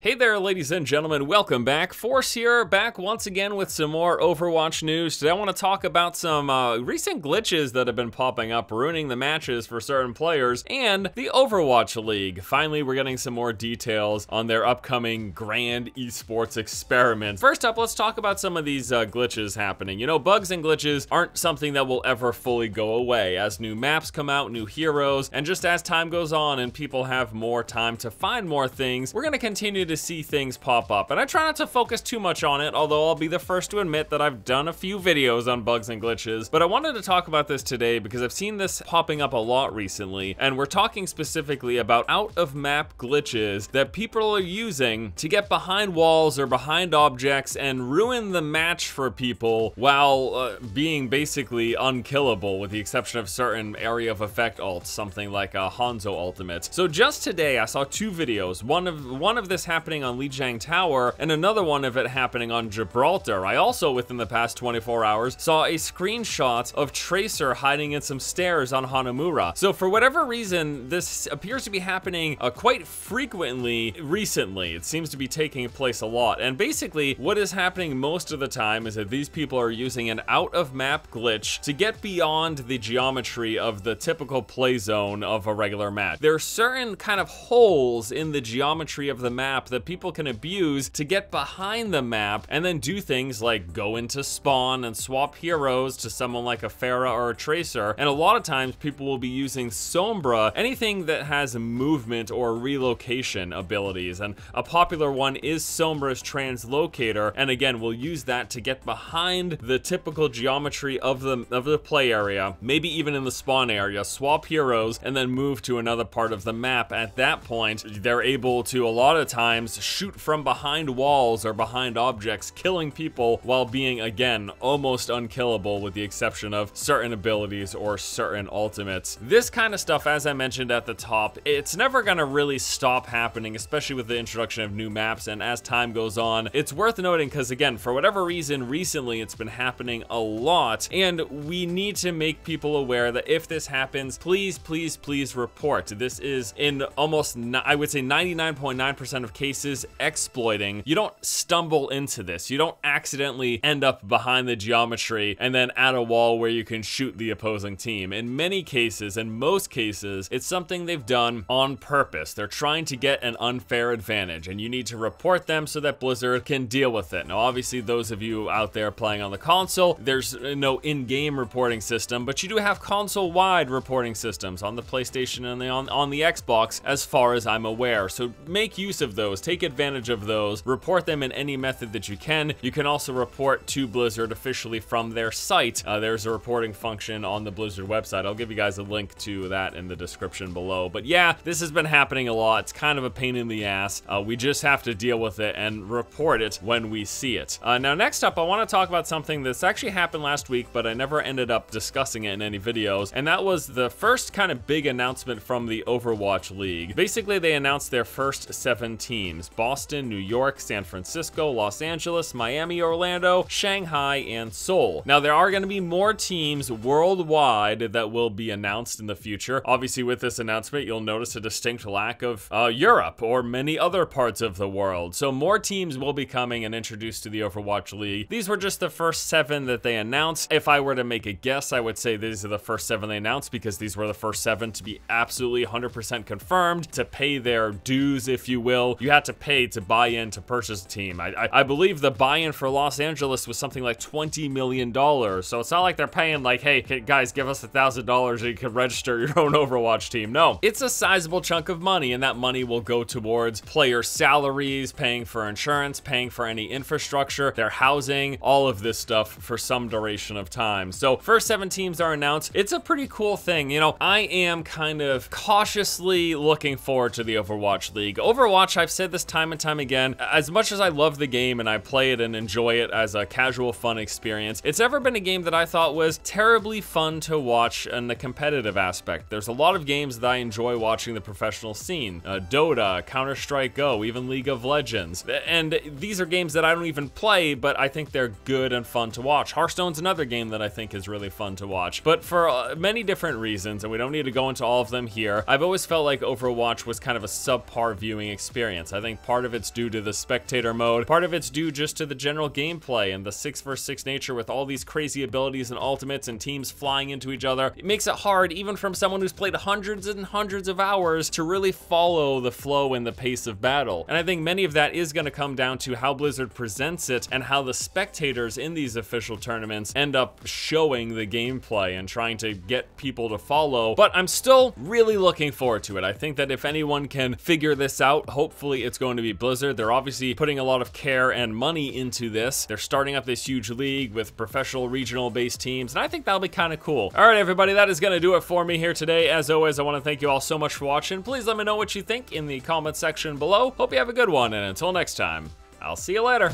Hey there, ladies and gentlemen, welcome back. Force here, back once again with some more Overwatch news. Today I want to talk about some uh, recent glitches that have been popping up, ruining the matches for certain players, and the Overwatch League. Finally, we're getting some more details on their upcoming grand esports experiment. First up, let's talk about some of these uh, glitches happening. You know, bugs and glitches aren't something that will ever fully go away. As new maps come out, new heroes, and just as time goes on and people have more time to find more things, we're going to continue to see things pop up. And I try not to focus too much on it, although I'll be the first to admit that I've done a few videos on bugs and glitches. But I wanted to talk about this today because I've seen this popping up a lot recently, and we're talking specifically about out-of-map glitches that people are using to get behind walls or behind objects and ruin the match for people while uh, being basically unkillable with the exception of certain area of effect ults, something like a Hanzo ultimate. So just today I saw two videos, one of one of this happened happening on Lijiang Tower and another one of it happening on Gibraltar. I also, within the past 24 hours, saw a screenshot of Tracer hiding in some stairs on Hanamura. So for whatever reason, this appears to be happening uh, quite frequently recently. It seems to be taking place a lot. And basically, what is happening most of the time is that these people are using an out-of-map glitch to get beyond the geometry of the typical play zone of a regular match. There are certain kind of holes in the geometry of the map that people can abuse to get behind the map and then do things like go into spawn and swap heroes to someone like a Pharah or a Tracer. And a lot of times people will be using Sombra, anything that has movement or relocation abilities. And a popular one is Sombra's Translocator. And again, we'll use that to get behind the typical geometry of the, of the play area, maybe even in the spawn area, swap heroes, and then move to another part of the map. At that point, they're able to, a lot of times, times shoot from behind walls or behind objects, killing people while being, again, almost unkillable with the exception of certain abilities or certain ultimates. This kind of stuff, as I mentioned at the top, it's never gonna really stop happening, especially with the introduction of new maps, and as time goes on, it's worth noting because, again, for whatever reason, recently it's been happening a lot, and we need to make people aware that if this happens, please, please, please report. This is in almost, I would say 99.9% of cases cases exploiting. You don't stumble into this. You don't accidentally end up behind the geometry and then at a wall where you can shoot the opposing team. In many cases, in most cases, it's something they've done on purpose. They're trying to get an unfair advantage and you need to report them so that Blizzard can deal with it. Now, obviously, those of you out there playing on the console, there's no in-game reporting system, but you do have console-wide reporting systems on the PlayStation and the, on, on the Xbox as far as I'm aware. So make use of those those. Take advantage of those. Report them in any method that you can. You can also report to Blizzard officially from their site. Uh, there's a reporting function on the Blizzard website. I'll give you guys a link to that in the description below. But yeah, this has been happening a lot. It's kind of a pain in the ass. Uh, we just have to deal with it and report it when we see it. Uh, now, next up, I want to talk about something that's actually happened last week, but I never ended up discussing it in any videos, and that was the first kind of big announcement from the Overwatch League. Basically, they announced their first seven teams teams Boston, New York, San Francisco, Los Angeles, Miami, Orlando, Shanghai, and Seoul. Now, there are going to be more teams worldwide that will be announced in the future. Obviously, with this announcement, you'll notice a distinct lack of uh, Europe or many other parts of the world. So, more teams will be coming and introduced to the Overwatch League. These were just the first seven that they announced. If I were to make a guess, I would say these are the first seven they announced because these were the first seven to be absolutely 100% confirmed, to pay their dues, if you will. You have had to pay to buy in to purchase a team. I, I, I believe the buy-in for Los Angeles was something like $20 million. So it's not like they're paying like, hey, guys, give us a $1,000 and you can register your own Overwatch team. No, it's a sizable chunk of money and that money will go towards player salaries, paying for insurance, paying for any infrastructure, their housing, all of this stuff for some duration of time. So first seven teams are announced. It's a pretty cool thing. You know, I am kind of cautiously looking forward to the Overwatch League. Overwatch, I've said this time and time again. As much as I love the game and I play it and enjoy it as a casual fun experience, it's ever been a game that I thought was terribly fun to watch in the competitive aspect. There's a lot of games that I enjoy watching the professional scene. Uh, Dota, Counter-Strike Go, even League of Legends. And these are games that I don't even play, but I think they're good and fun to watch. Hearthstone's another game that I think is really fun to watch. But for uh, many different reasons, and we don't need to go into all of them here, I've always felt like Overwatch was kind of a subpar viewing experience. I think part of it's due to the spectator mode, part of it's due just to the general gameplay and the 6 vs 6 nature with all these crazy abilities and ultimates and teams flying into each other. It makes it hard, even from someone who's played hundreds and hundreds of hours, to really follow the flow and the pace of battle. And I think many of that is going to come down to how Blizzard presents it and how the spectators in these official tournaments end up showing the gameplay and trying to get people to follow. But I'm still really looking forward to it. I think that if anyone can figure this out, hopefully it's going to be Blizzard. They're obviously putting a lot of care and money into this. They're starting up this huge league with professional regional based teams, and I think that'll be kind of cool. All right, everybody, that is going to do it for me here today. As always, I want to thank you all so much for watching. Please let me know what you think in the comment section below. Hope you have a good one, and until next time, I'll see you later.